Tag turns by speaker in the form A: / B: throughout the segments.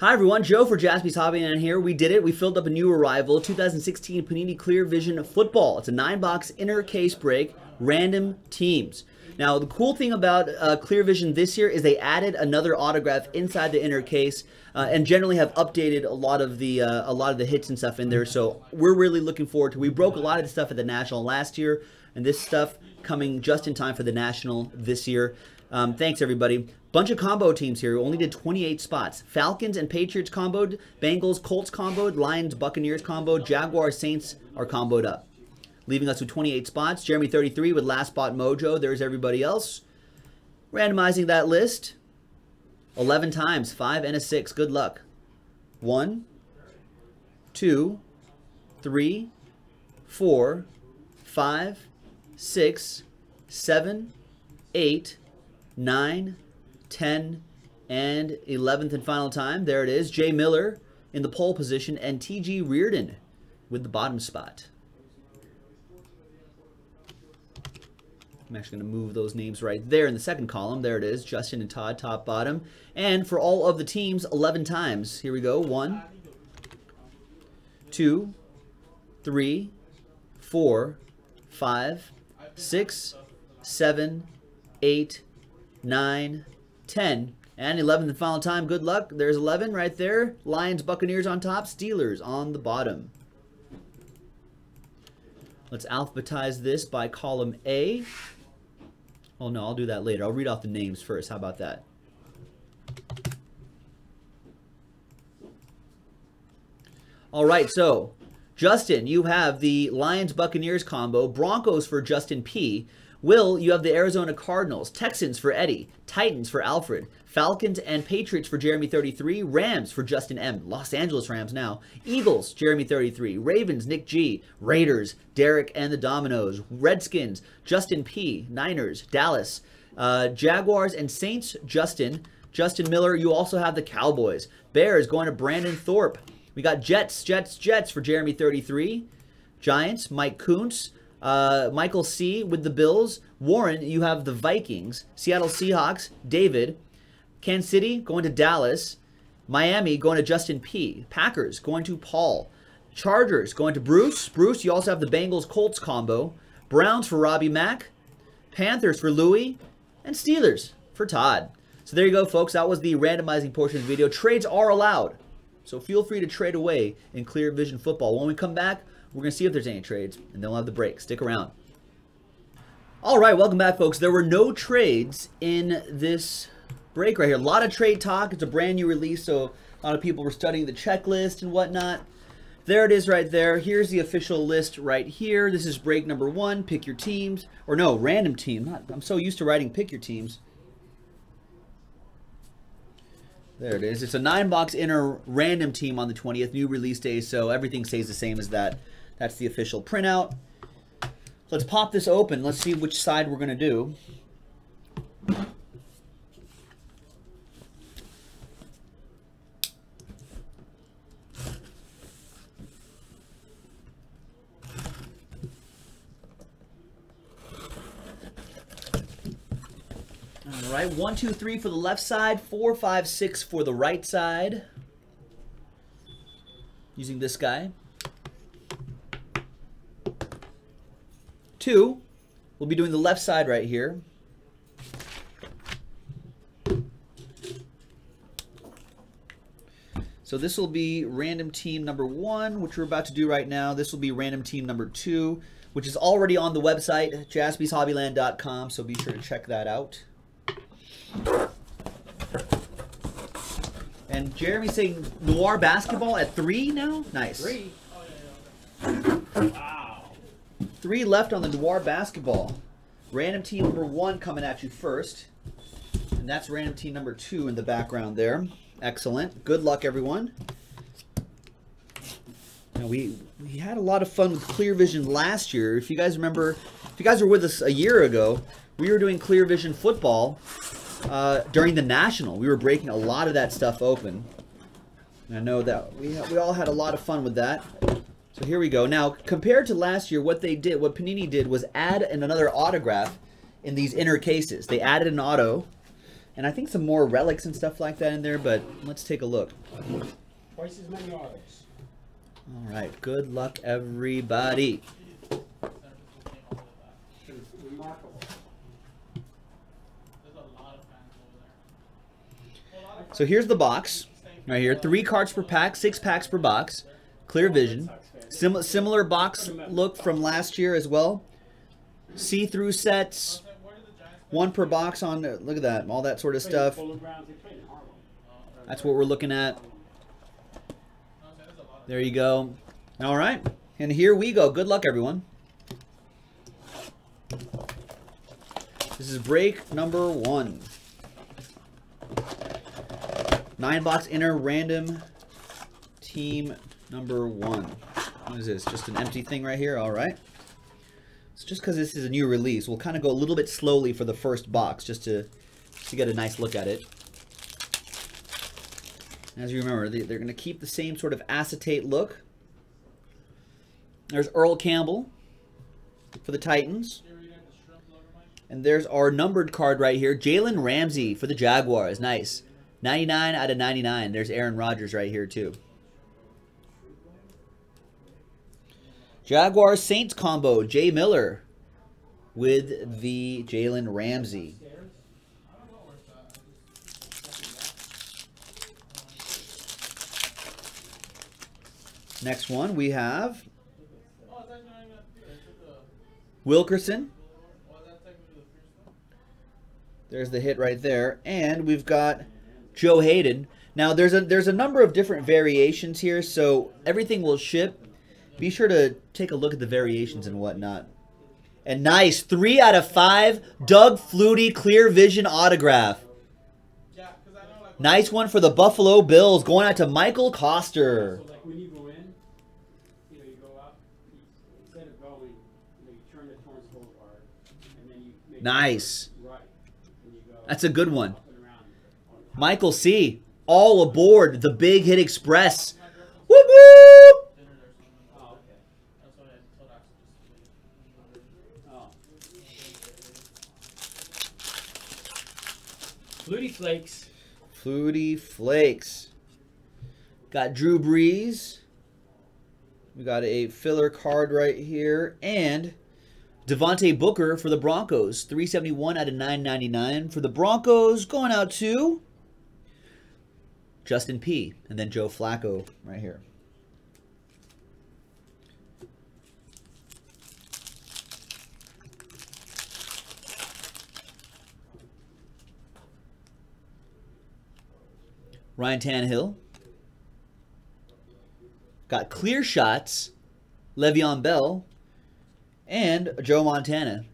A: Hi everyone, Joe for Jaspy's Hobbyland here. We did it. We filled up a new arrival, 2016 Panini Clear Vision Football. It's a nine-box inner case break, random teams. Now, the cool thing about uh, Clear Vision this year is they added another autograph inside the inner case, uh, and generally have updated a lot of the uh, a lot of the hits and stuff in there. So we're really looking forward to. We broke a lot of the stuff at the National last year, and this stuff coming just in time for the National this year. Um, thanks everybody. Bunch of combo teams here. We only did 28 spots. Falcons and Patriots comboed. Bengals, Colts comboed. Lions, Buccaneers comboed. Jaguars, Saints are comboed up. Leaving us with 28 spots. Jeremy 33 with last spot mojo. There's everybody else. Randomizing that list. 11 times. 5 and a 6. Good luck. 1, 2, 3, 4, 5, 6, 7, 8, 9, 10, and 11th and final time. There it is. Jay Miller in the pole position and T.G. Reardon with the bottom spot. I'm actually going to move those names right there in the second column. There it is. Justin and Todd, top, bottom. And for all of the teams, 11 times. Here we go. One, two, three, four, five, six, seven, eight, nine, 10. And 11 the final time, good luck. There's 11 right there. Lions, Buccaneers on top, Steelers on the bottom. Let's alphabetize this by column A. Oh no, I'll do that later. I'll read off the names first. How about that? All right, so Justin, you have the Lions Buccaneers combo, Broncos for Justin P. Will, you have the Arizona Cardinals, Texans for Eddie, Titans for Alfred, Falcons and Patriots for Jeremy 33, Rams for Justin M, Los Angeles Rams now, Eagles, Jeremy 33, Ravens, Nick G, Raiders, Derek and the Dominoes, Redskins, Justin P, Niners, Dallas, uh, Jaguars and Saints, Justin, Justin Miller, you also have the Cowboys, Bears going to Brandon Thorpe, we got Jets, Jets, Jets for Jeremy 33, Giants, Mike Kuntz, uh, Michael C. with the Bills. Warren, you have the Vikings. Seattle Seahawks, David. Kansas City going to Dallas. Miami going to Justin P. Packers going to Paul. Chargers going to Bruce. Bruce, you also have the Bengals Colts combo. Browns for Robbie Mack. Panthers for Louie. And Steelers for Todd. So there you go, folks. That was the randomizing portion of the video. Trades are allowed. So feel free to trade away in Clear Vision Football. When we come back, we're going to see if there's any trades, and then we'll have the break. Stick around. All right, welcome back, folks. There were no trades in this break right here. A lot of trade talk. It's a brand new release, so a lot of people were studying the checklist and whatnot. There it is right there. Here's the official list right here. This is break number one. Pick your teams. Or no, random team. I'm so used to writing pick your teams. There it is. It's a nine-box inner random team on the 20th, new release day, so everything stays the same as that. That's the official printout. Let's pop this open. Let's see which side we're going to do. All right, one, two, three for the left side, four, five, six for the right side. Using this guy. Two, we'll be doing the left side right here. So this will be random team number one, which we're about to do right now. This will be random team number two, which is already on the website, jaspyshobbyland.com, so be sure to check that out. And Jeremy's saying noir basketball at three now? Nice.
B: Three. Oh, yeah, yeah. Wow.
A: Three left on the noir basketball. Random team number one coming at you first. And that's random team number two in the background there. Excellent. Good luck, everyone. Now, we we had a lot of fun with Clear Vision last year. If you guys remember, if you guys were with us a year ago, we were doing Clear Vision football uh, during the National. We were breaking a lot of that stuff open. And I know that we, we all had a lot of fun with that. So here we go. Now, compared to last year, what they did, what Panini did was add an, another autograph in these inner cases. They added an auto, And I think some more relics and stuff like that in there, but let's take a look.
B: Twice as many autos.
A: All right, good luck, everybody. So here's the box right here. Three cards per pack, six packs per box. Clear vision. Sim- similar box look from last year as well. See-through sets. One per box on. Look at that, all that sort of stuff. That's what we're looking at. There you go. All right, and here we go. Good luck, everyone. This is break number one. Nine box inner random team number one. What is this? Just an empty thing right here? All right. It's just because this is a new release. We'll kind of go a little bit slowly for the first box just to, to get a nice look at it. As you remember, they, they're going to keep the same sort of acetate look. There's Earl Campbell for the Titans. And there's our numbered card right here. Jalen Ramsey for the Jaguars. Nice. 99 out of 99. There's Aaron Rodgers right here, too. Jaguars Saints combo. Jay Miller with the Jalen Ramsey. Next one we have Wilkerson. There's the hit right there. And we've got Joe Haden. Now there's a there's a number of different variations here, so everything will ship. Be sure to take a look at the variations and whatnot. And nice, three out of five, Doug Flutie Clear Vision autograph. Nice one for the Buffalo Bills, going out to Michael
B: make
A: Nice. That's a good one. Michael C. All aboard the Big Hit Express.
B: Oh, okay. Oh. Flutie Flakes.
A: Flutie Flakes. Got Drew Brees. We got a filler card right here. And Devontae Booker for the Broncos. 371 out of 999 for the Broncos. Going out to Justin P. And then Joe Flacco right here. Ryan Tannehill. Got clear shots, Le'Veon Bell, and Joe Montana.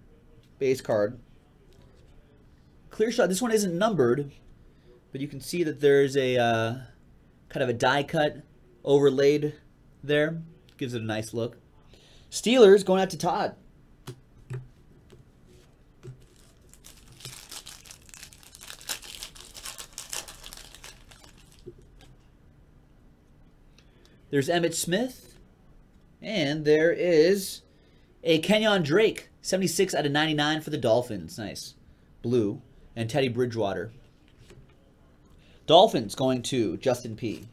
A: Base card. Clear shot. This one isn't numbered, but you can see that there's a uh, kind of a die cut overlaid there. Gives it a nice look. Steelers going out to Todd. There's Emmitt Smith. And there is a Kenyon Drake. 76 out of 99 for the Dolphins. Nice. Blue. And Teddy Bridgewater. Dolphins going to Justin P.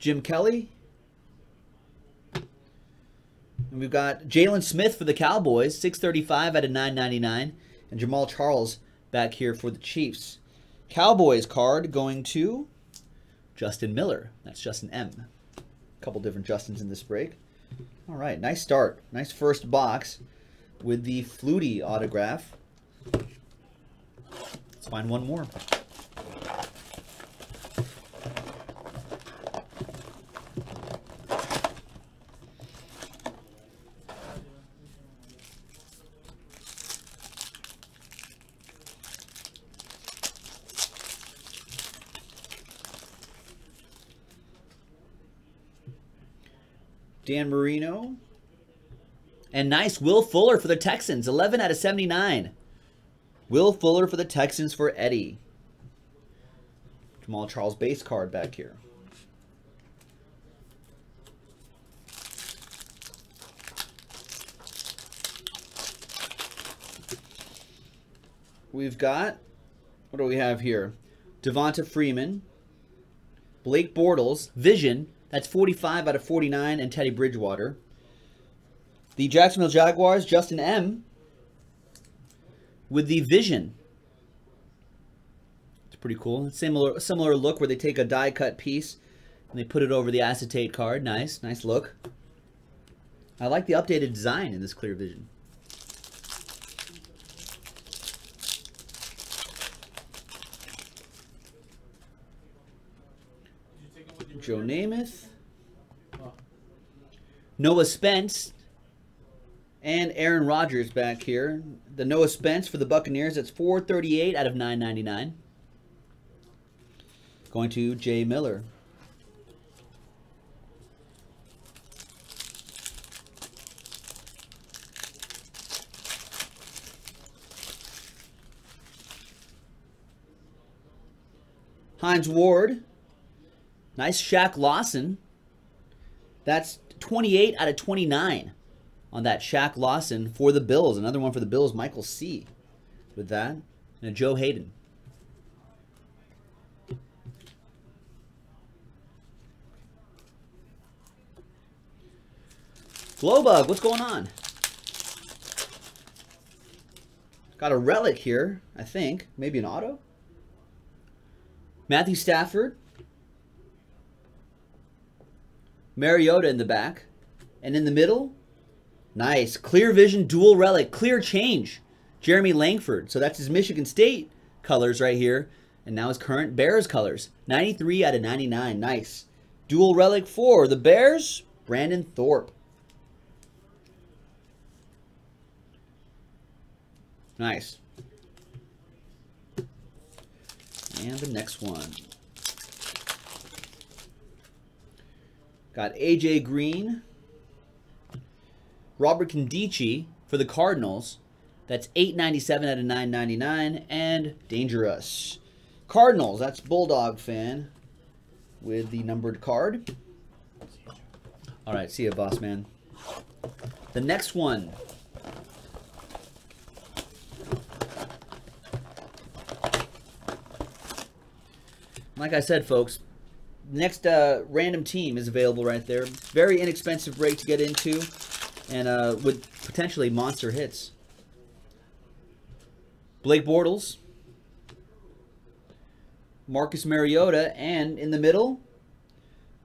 A: Jim Kelly. And we've got Jaylon Smith for the Cowboys, 635 out of 999. And Jamaal Charles back here for the Chiefs. Cowboys card going to Justin Miller. That's Justin M. A couple different Justins in this break. All right, nice start. Nice first box with the Flutie autograph. Let's find one more. Dan Marino. And nice Will Fuller for the Texans. 11 out of 79. Will Fuller for the Texans for Eddie. Jamaal Charles base card back here. We've got, what do we have here? Devonta Freeman, Blake Bortles, Vision, that's 45 out of 49, and Teddy Bridgewater. The Jacksonville Jaguars, Justin M. with the Vision. It's pretty cool. Similar, similar look where they take a die cut piece and they put it over the acetate card. Nice, nice look. I like the updated design in this clear vision. Joe Namath. Noah Spence. And Aaron Rodgers back here. The Noah Spence for the Buccaneers. That's 438 out of 999. Going to Jay Miller. Hines Ward. Nice Shaq Lawson. That's 28 out of 29 on that Shaq Lawson for the Bills. Another one for the Bills, Michael C. With that. And a Joe Haden. Glowbug, what's going on? Got a relic here, I think. Maybe an auto? Matthew Stafford. Mariota in the back. And in the middle, nice. Clear vision, dual relic, clear change. Jeremy Langford. So that's his Michigan State colors right here. And now his current Bears colors. 93 out of 99. Nice. Dual relic for the Bears, Brandon Thorpe. Nice. And the next one. Got AJ Green. Robert Nkemdiche for the Cardinals. That's 897 out of 999. And Dangerous. Cardinals, that's Bulldog fan with the numbered card. All right, see you, boss man. The next one. Like I said, folks, next uh, random team is available right there. Very inexpensive break to get into, and uh, with potentially monster hits. Blake Bortles, Marcus Mariota, and in the middle,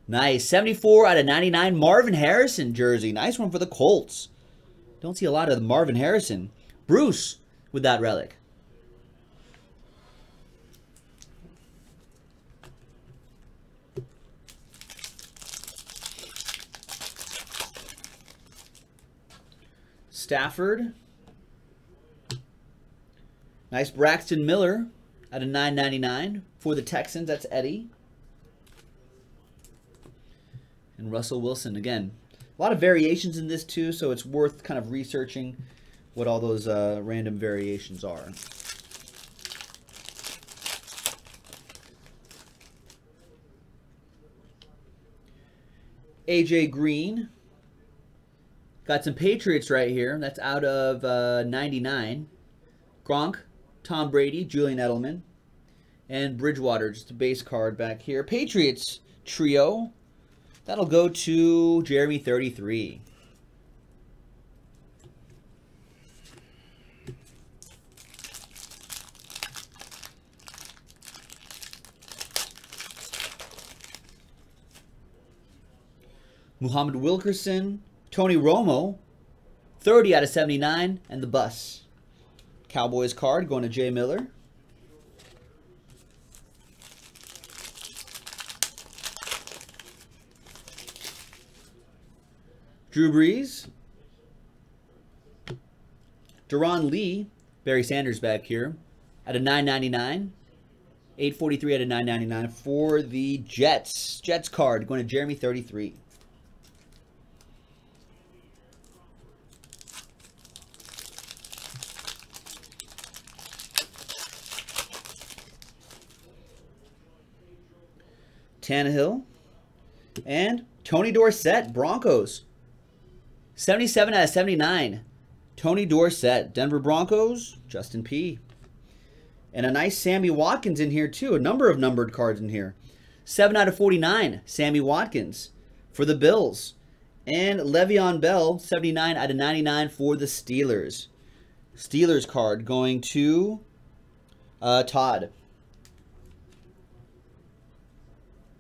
A: nice 74 out of 99 Marvin Harrison jersey. Nice one for the Colts. Don't see a lot of Marvin Harrison. Bruce with that relic. Stafford. Nice Braxton Miller at a 9.99 for the Texans. That's Eddie. And Russell Wilson again. A lot of variations in this too, so it's worth kind of researching what all those uh, random variations are. AJ Green Got some Patriots right here. That's out of uh, 99. Gronk, Tom Brady, Julian Edelman, and Bridgewater, just a base card back here. Patriots trio. That'll go to Jeremy 33. Muhammad Wilkerson, Tony Romo, 30 out of 79, and the bus. Cowboys card going to Jay Miller. Drew Brees. Darron Lee, Barry Sanders back here, at a 999. 843 out of 999 for the Jets. Jets card going to Jeremy 33. Tannehill. And Tony Dorsett, Broncos. 77 out of 79. Tony Dorsett, Denver Broncos, Justin P. And a nice Sammy Watkins in here, too. A number of numbered cards in here. 7 out of 49, Sammy Watkins for the Bills. And Le'Veon Bell, 79 out of 99 for the Steelers. Steelers card going to uh, Todd.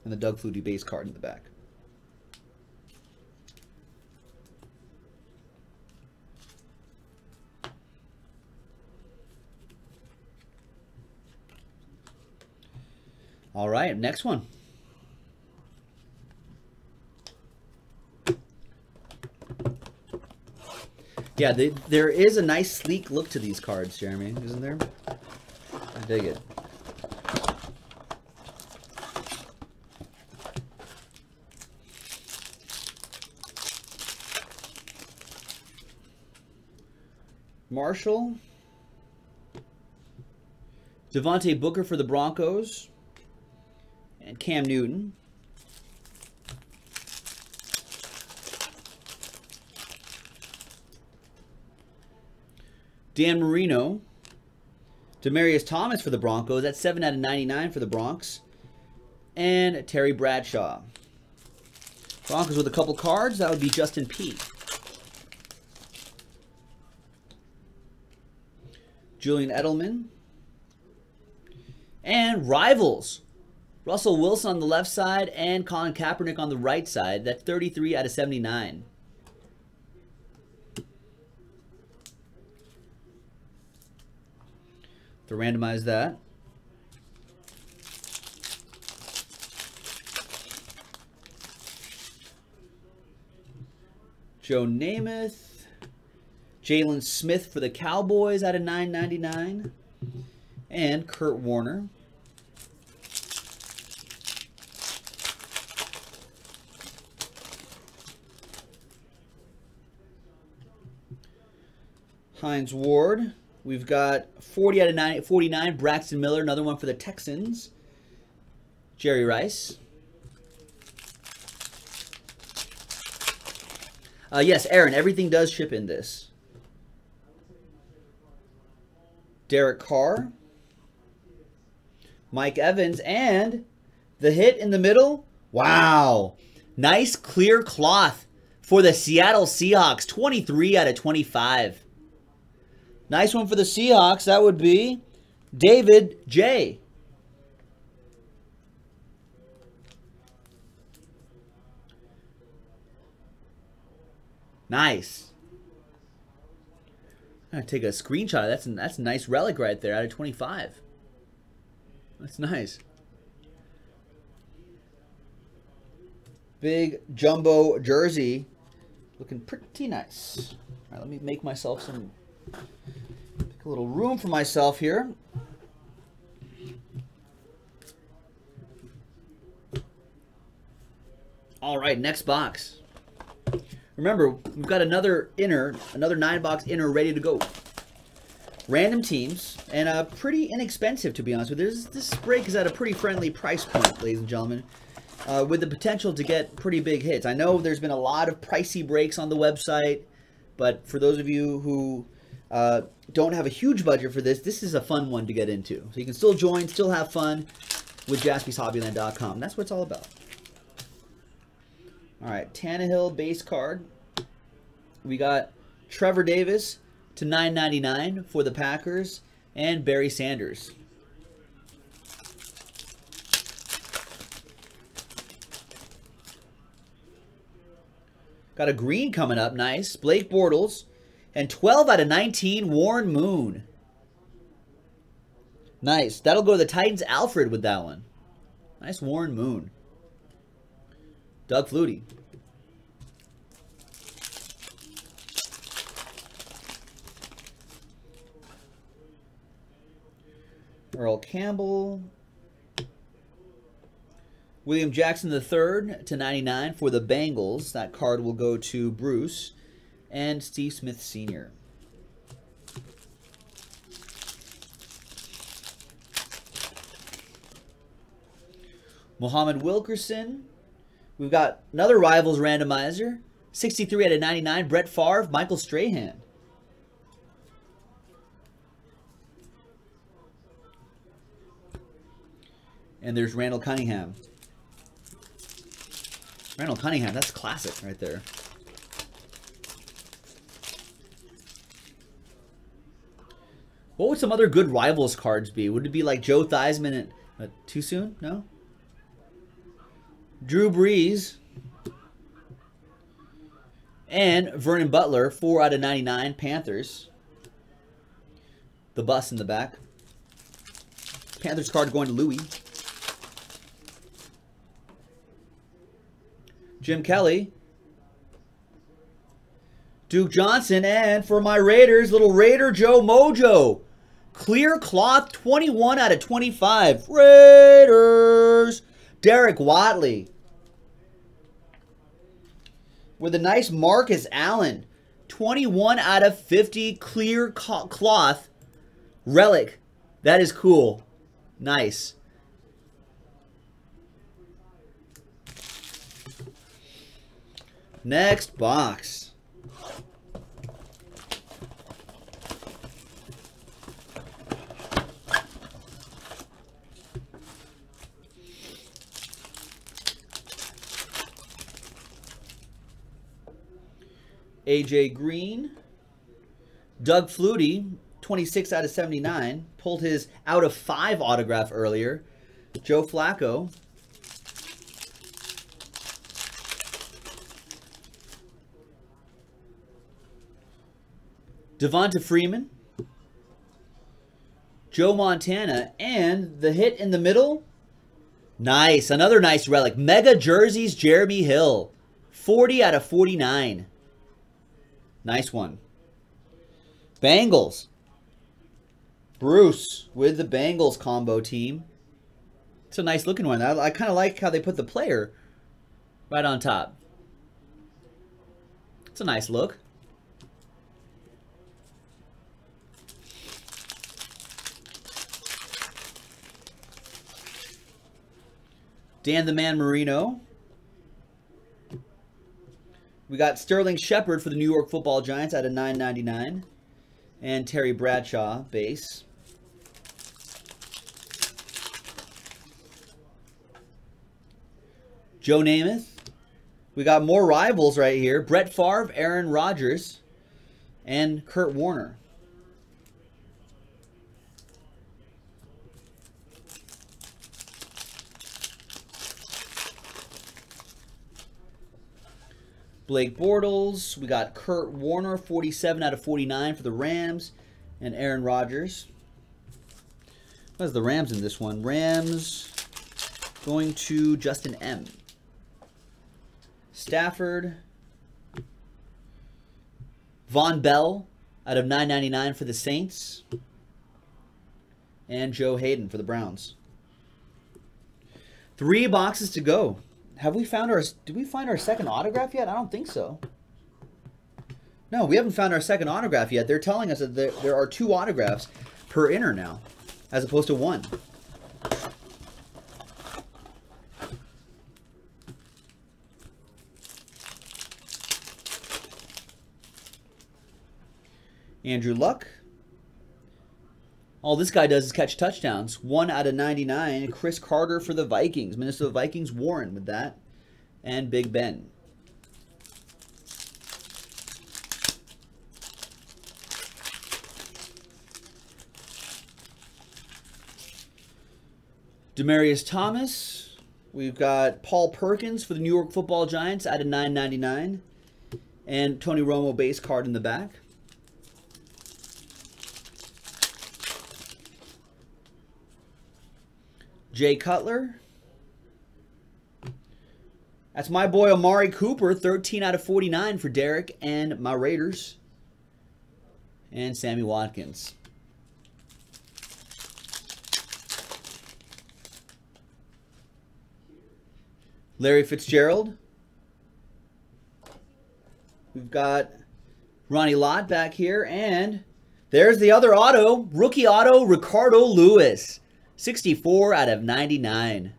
A: And the Doug Flutie base card in the back. All right, next one. Yeah, they, there is a nice sleek look to these cards, Jeremy, isn't there? I dig it. Marshall. Devontae Booker for the Broncos. And Cam Newton. Dan Marino. Demaryius Thomas for the Broncos. That's 7 out of 99 for the Bronx. And Terry Bradshaw. Broncos with a couple cards. That would be Justin P. Julian Edelman. And Rivals. Russell Wilson on the left side and Colin Kaepernick on the right side. That's 33 out of 79. To randomize that. Joe Namath. Jaylon Smith for the Cowboys out of 9.99. And Kurt Warner. Hines Ward. We've got 40 out of 9, 49, Braxton Miller, another one for the Texans. Jerry Rice. Uh, yes, Aaron, everything does ship in this. Derek Carr. Mike Evans, and the hit in the middle. Wow. Nice clear cloth for the Seattle Seahawks. 23 out of 25. Nice one for the Seahawks. That would be David J. Nice. Gonna take a screenshot. That's a, that's a nice relic right there out of 25. That's nice. Big jumbo jersey. Looking pretty nice. All right, let me make myself some Make a little room for myself here. All right, next box. Remember, we've got another inner, another nine box inner ready to go. Random teams, and uh, pretty inexpensive to be honest with you. This, this break is at a pretty friendly price point, ladies and gentlemen, uh, with the potential to get pretty big hits. I know there's been a lot of pricey breaks on the website, but for those of you who uh, don't have a huge budget for this, this is a fun one to get into. So you can still join, still have fun with jaspyshobbyland.com. That's what it's all about. All right, Tannehill base card. We got Trevor Davis to 9.99 for the Packers and Barry Sanders. Got a green coming up, nice. Blake Bortles and 12 out of 19, Warren Moon. Nice. That'll go to the Titans. Alfred with that one. Nice Warren Moon. Doug Flutie. Earl Campbell. William Jackson III to 99 for the Bengals. That card will go to Bruce and Steve Smith Sr. Muhammad Wilkerson. We've got another Rivals randomizer. 63 out of 99. Brett Favre, Michael Strahan. And there's Randall Cunningham. Randall Cunningham, that's classic right there. What would some other good rivals cards be? Would it be like Joe Theismann and uh, too soon? No. Drew Brees and Vernon Butler, four out of ninety-nine Panthers. The bus in the back. Panthers card going to Louis. Jim Kelly. Duke Johnson. And for my Raiders, little Raider Joe Mojo. Clear cloth, 21 out of 25. Raiders. Derek Watley. With a nice Marcus Allen. 21 out of 50 clear cloth relic. That is cool. Nice. Next box. AJ Green. Doug Flutie, 26 out of 79. Pulled his out of 5 autograph earlier. Joe Flacco. Devonta Freeman. Joe Montana. And the hit in the middle. Nice. Another nice relic. Mega Jerseys, Jeremy Hill. 40 out of 49. Nice one. Bengals. Bruce with the Bengals combo team. It's a nice looking one. I, I kind of like how they put the player right on top. It's a nice look. Dan the Man Marino. We got Sterling Shepard for the New York Football Giants at a 9.99, and Terry Bradshaw base. Joe Namath. We got more rivals right here. Brett Favre, Aaron Rodgers, and Kurt Warner. Blake Bortles. We got Kurt Warner, 47 out of 49 for the Rams. And Aaron Rodgers. What's the Rams in this one? Rams going to Justin M. Stafford. Vonn Bell out of 9.99 for the Saints. And Joe Haden for the Browns. Three boxes to go. Have we found our... Did we find our second autograph yet? I don't think so. No, we haven't found our second autograph yet. They're telling us that there, there are two autographs per inner now, as opposed to one. Andrew Luck. All this guy does is catch touchdowns. One out of 99. Cris Carter for the Vikings. Minnesota Vikings. Warren with that. And Big Ben. Demaryius Thomas. We've got Paul Perkins for the New York Football Giants out of 9.99, and Tony Romo base card in the back. Jay Cutler. That's my boy Amari Cooper, 13 out of 49 for Derek and my Raiders. And Sammy Watkins. Larry Fitzgerald. We've got Ronnie Lott back here. And there's the other auto. Rookie auto, Ricardo Louis. 64 out of 99.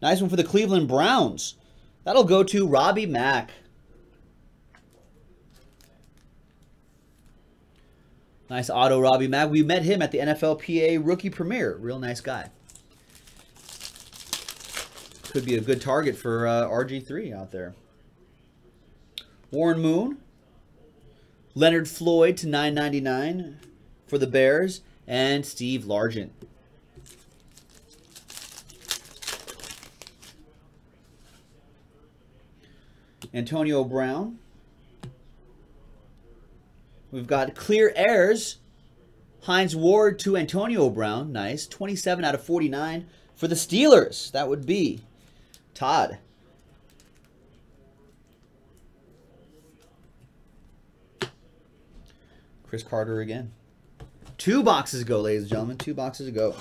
A: Nice one for the Cleveland Browns. That'll go to Robbie Mack. Nice auto, Robbie Mack. We met him at the NFLPA Rookie Premiere. Real nice guy. Could be a good target for uh, RG3 out there. Warren Moon. Leonard Floyd to 9.99 for the Bears. And Steve Largent. Antonio Brown. We've got clear airs. Hines Ward to Antonio Brown. Nice. 27 out of 49 for the Steelers. That would be Todd. Cris Carter again. Two boxes ago, ladies and gentlemen. Two boxes ago.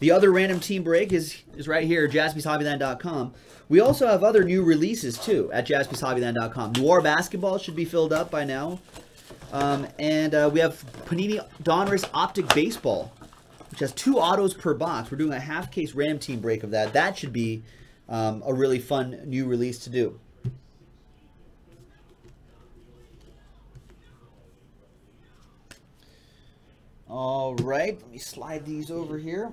A: The other random team break is, is right here, jaspyshobbyland.com. We also have other new releases, too, at jaspyshobbyland.com. Noir Basketball should be filled up by now. Um, and uh, we have Panini Donruss Optic Baseball, which has two autos per box. We're doing a half case random team break of that. That should be um, a really fun new release to do. All right, let me slide these over here.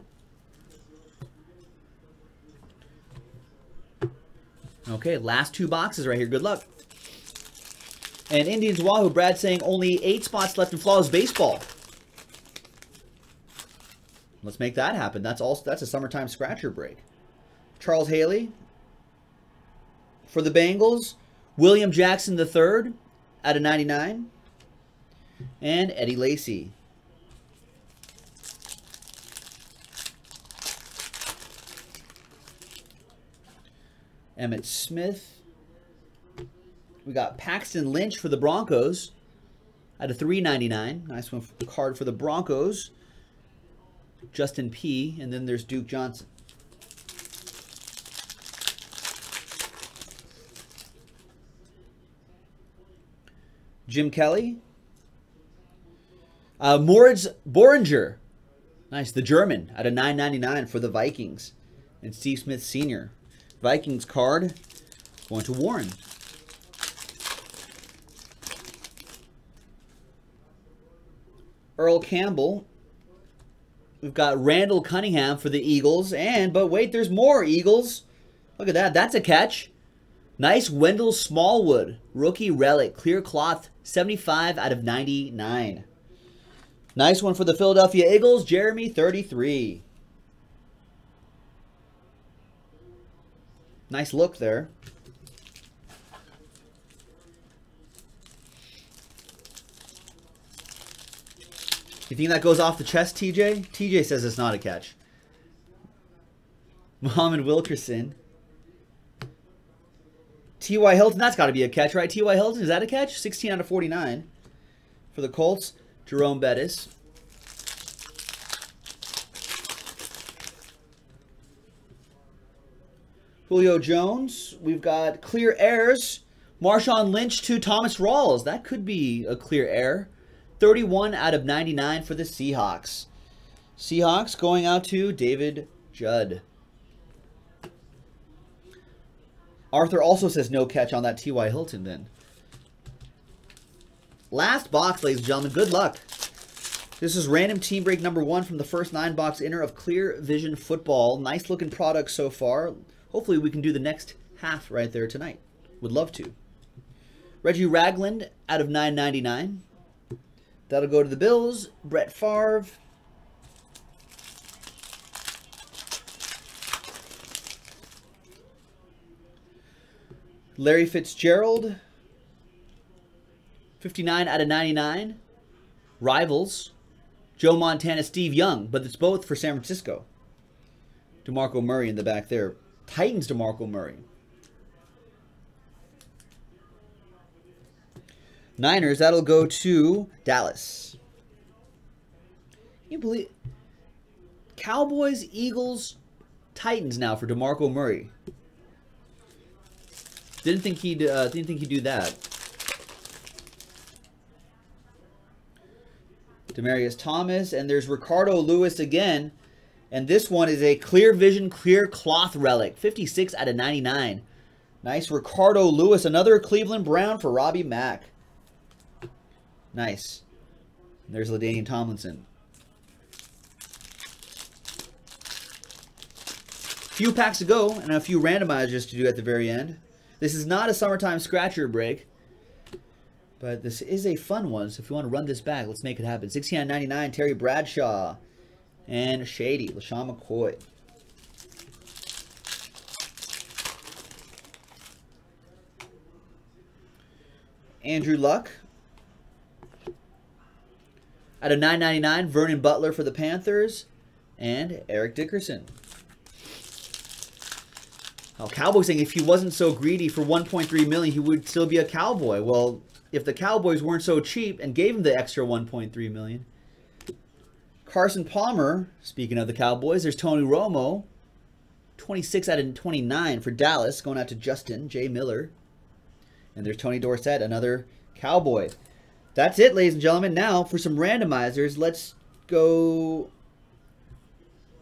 A: Okay, last two boxes right here. Good luck. And Indians Wahoo, Brad saying only eight spots left in Flawless Baseball. Let's make that happen. That's also that's a summertime scratcher break. Charles Haley for the Bengals. William Jackson III out of 99. And Eddie Lacy. Emmitt Smith. We got Paxton Lynch for the Broncos at a 3.99. Nice one card for the Broncos. Justin P. And then there's Duke Johnson. Jim Kelly. Uh, Moritz Böhringer. Nice. The German at a 9.99 for the Vikings. And Steve Smith Sr. Vikings card going to Warren. Earl Campbell. We've got Randall Cunningham for the Eagles. And, but wait, there's more Eagles. Look at that. That's a catch. Nice Wendell Smallwood. Rookie relic. Clear cloth. 75 out of 99. Nice one for the Philadelphia Eagles. Jeremy, 33. Nice look there. You think that goes off the chest, TJ? TJ says it's not a catch. Muhammad Wilkerson. T.Y. Hilton, that's got to be a catch, right? T.Y. Hilton, is that a catch? 16 out of 49 for the Colts. Jerome Bettis. Julio Jones. We've got clear airs. Marshawn Lynch to Thomas Rawls. That could be a clear air. 31 out of 99 for the Seahawks. Seahawks going out to David Judd. Arthur also says no catch on that T.Y. Hilton then. Last box, ladies and gentlemen. Good luck. This is random team break number one from the first nine box inner of Clear Vision Football. Nice looking product so far. Hopefully we can do the next half right there tonight. Would love to. Reggie Ragland out of 9.99. That'll go to the Bills. Brett Favre. Larry Fitzgerald. 59 out of 99. Rivals. Joe Montana, Steve Young, but it's both for San Francisco. DeMarco Murray in the back there. Titans DeMarco Murray. Niners, that'll go to Dallas. Can you believe Cowboys, Eagles, Titans now for DeMarco Murray. Didn't think he'd uh, didn't think he'd do that. Demaryius Thomas, and there's Ricardo Louis again. And this one is a Clear Vision Clear Cloth Relic. 56 out of 99. Nice Ricardo Louis, Another Cleveland Brown for Robbie Mack. Nice. There's LaDainian Tomlinson. Few packs to go and a few randomizers to do at the very end. This is not a summertime scratcher break. But this is a fun one, so if you want to run this back, let's make it happen. 69.99, Terry Bradshaw. And Shady, LeSean McCoy. Andrew Luck. Out of 9.99, Vernon Butler for the Panthers. And Eric Dickerson. Oh, Cowboy saying if he wasn't so greedy for 1.3 million, he would still be a Cowboy. Well, if the Cowboys weren't so cheap and gave him the extra 1.3 million. Carson Palmer, speaking of the Cowboys, there's Tony Romo. 26 out of 29 for Dallas, going out to Justin J. Miller. And there's Tony Dorsett, another Cowboy. That's it, ladies and gentlemen. Now, for some randomizers, let's go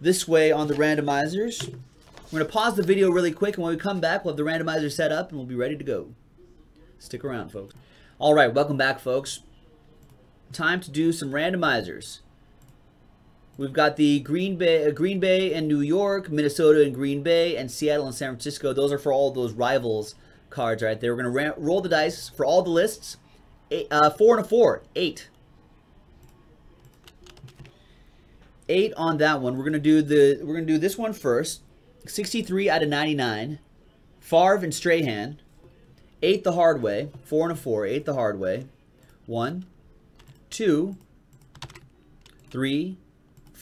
A: this way on the randomizers. We're going to pause the video really quick, and when we come back, we'll have the randomizer set up, and we'll be ready to go. Stick around, folks. All right, welcome back, folks. Time to do some randomizers. We've got the Green Bay, uh, Green Bay and New York, Minnesota and Green Bay, and Seattle and San Francisco. Those are for all those rivals cards right there. We're going to roll the dice for all the lists. Eight, uh, four and a four, eight. Eight on that one. We're gonna do the we're gonna do this one first. 63 out of 99. Favre and Strahan. Eight the hard way. Four and a four. Eight the hard way. One, two, three,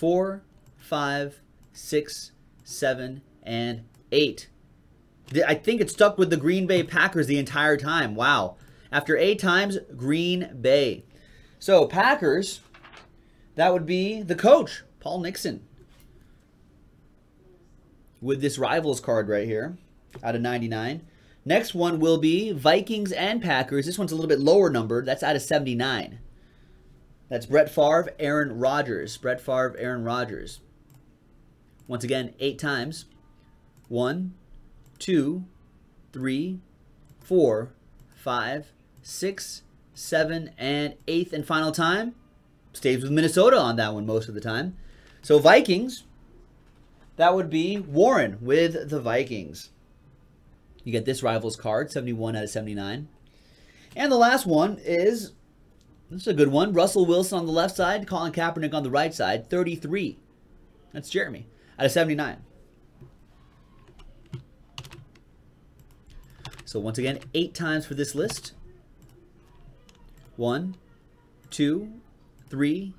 A: four, five, six, seven, and eight. I think it stuck with the Green Bay Packers the entire time. Wow. After eight times, Green Bay. So, Packers, that would be the coach, Paul Nixon. With this Rivals card right here, out of 99. Next one will be Vikings and Packers. This one's a little bit lower numbered. That's out of 79. That's Brett Favre, Aaron Rodgers. Brett Favre, Aaron Rodgers. Once again, eight times. One, two, three, four, five, six, seven, and eighth and final time. Stays with Minnesota on that one most of the time. So Vikings, that would be Warren with the Vikings. You get this Rivals card, 71 out of 79. And the last one is, this is a good one, Russell Wilson on the left side, Colin Kaepernick on the right side, 33. That's Jeremy, out of 79. So once again, eight times for this list. One, two, three,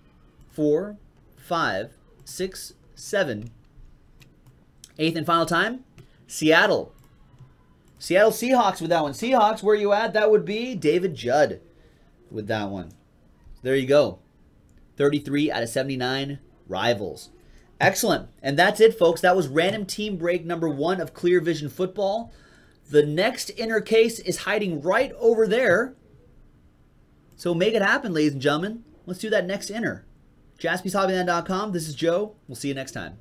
A: four, five, six, seven. Eighth and final time, Seattle Seattle Seahawks with that one. Seahawks, where you at? That would be David Judd with that one. There you go. 33 out of 79 rivals. Excellent. And that's it, folks. That was random team break number one of Clear Vision Football. The next inner case is hiding right over there. So make it happen, ladies and gentlemen. Let's do that next inner. JaspysHobbyland.com. This is Joe. We'll see you next time.